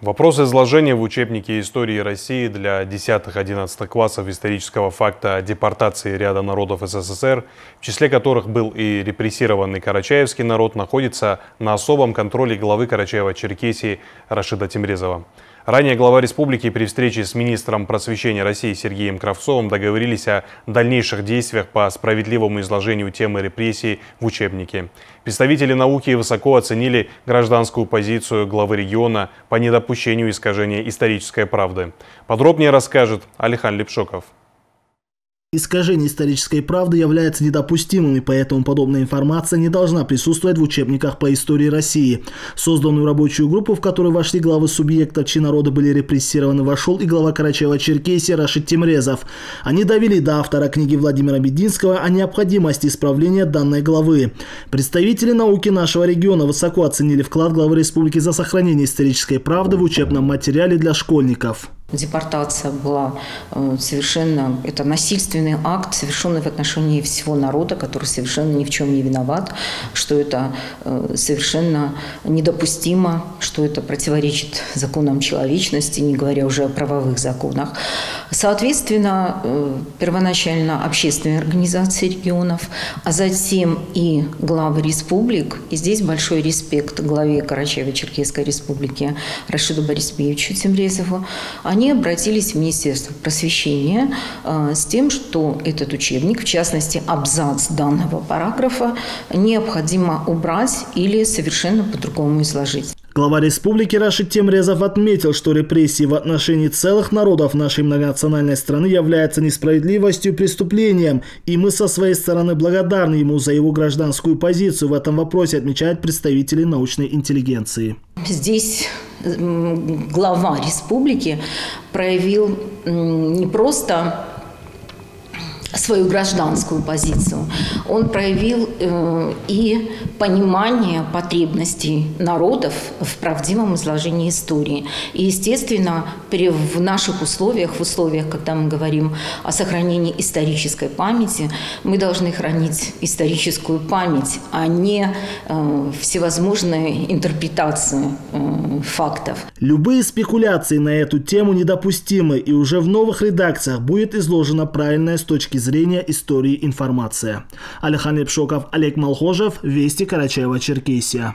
Вопрос изложения в учебнике истории России для 10-11 классов исторического факта депортации ряда народов СССР, в числе которых был и репрессированный карачаевский народ, находится на особом контроле главы Карачаева-Черкесии Рашида Тимрезова. Ранее глава республики при встрече с министром просвещения России Сергеем Кравцовым договорились о дальнейших действиях по справедливому изложению темы репрессий в учебнике. Представители науки высоко оценили гражданскую позицию главы региона по недопущению искажения исторической правды. Подробнее расскажет Алихан Лепшоков. Искажение исторической правды является недопустимым, и поэтому подобная информация не должна присутствовать в учебниках по истории России. Созданную рабочую группу, в которой вошли главы субъектов, чьи народы были репрессированы, вошел и глава Карачаева-Черкесии Рашид Тимрезов. Они довели до автора книги Владимира Бединского о необходимости исправления данной главы. Представители науки нашего региона высоко оценили вклад главы республики за сохранение исторической правды в учебном материале для школьников. Депортация была э, совершенно, это насильственный акт, совершенный в отношении всего народа, который совершенно ни в чем не виноват, что это э, совершенно недопустимо, что это противоречит законам человечности, не говоря уже о правовых законах. Соответственно, э, первоначально общественные организации регионов, а затем и главы республик, и здесь большой респект главе Карачаево-Черкесской республики Рашиду Борисовичу Тимрезову, они обратились в Министерство просвещения э, с тем, что этот учебник, в частности абзац данного параграфа, необходимо убрать или совершенно по-другому изложить. Глава республики Рашид Темрезов отметил, что репрессии в отношении целых народов нашей многонациональной страны являются несправедливостью и преступлением, и мы со своей стороны благодарны ему за его гражданскую позицию в этом вопросе, отмечают представители научной интеллигенции. Здесь глава республики проявил не просто свою гражданскую позицию. Он проявил э, и понимание потребностей народов в правдивом изложении истории. И, естественно, при, в наших условиях, в условиях, когда мы говорим о сохранении исторической памяти, мы должны хранить историческую память, а не э, всевозможные интерпретации э, фактов. Любые спекуляции на эту тему недопустимы, и уже в новых редакциях будет изложена правильная с точки зрения истории информация. Алихан Лепшоков, Олег Малхожев, Вести Карачаева-Черкесия.